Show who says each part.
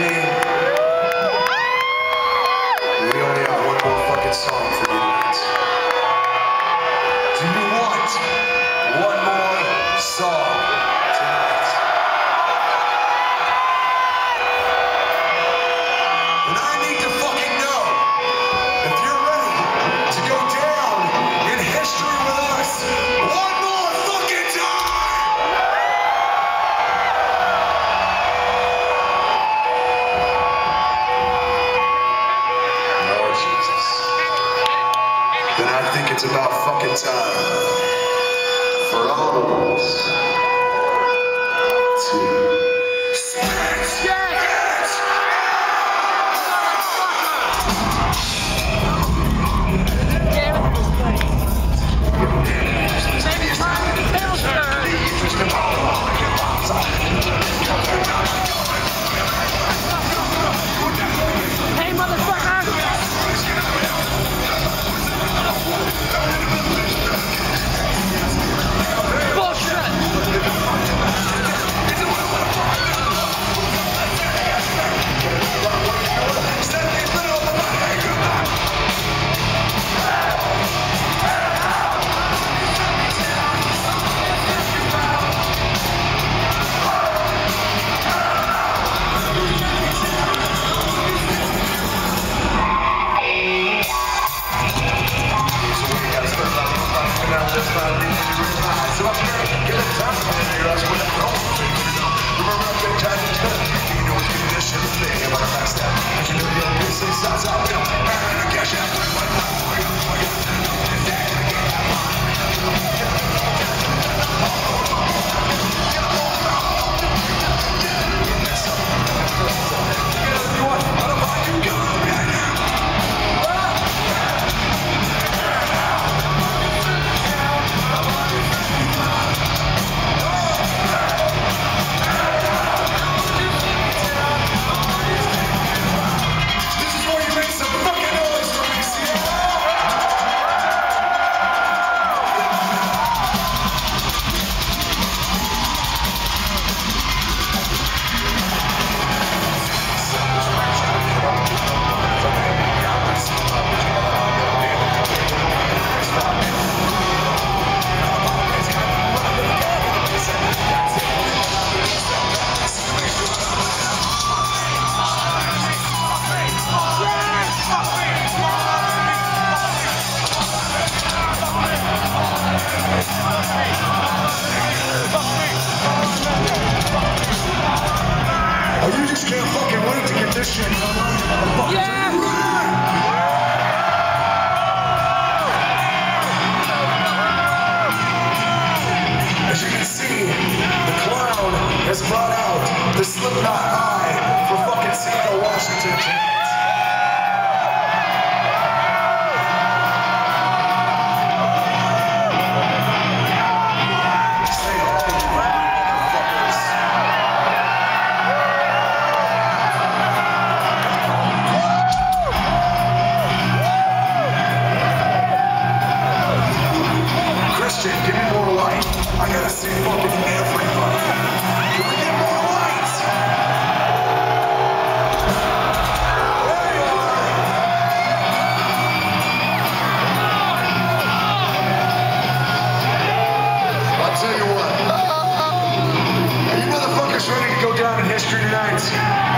Speaker 1: We only have one more fucking song for you tonight. Do you want one more it's about fucking time. For all of us This motherfuckers.
Speaker 2: Yeah!
Speaker 1: As you can see, the clown has brought out the Slipknot Eye for fucking Seattle, Washington to go